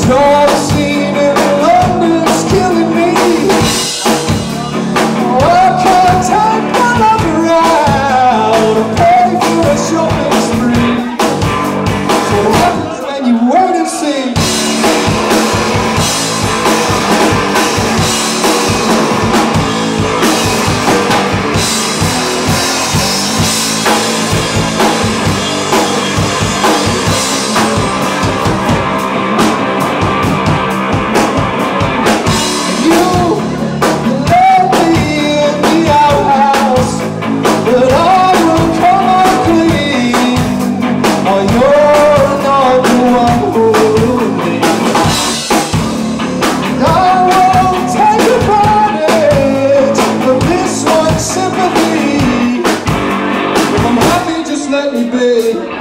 And let me be.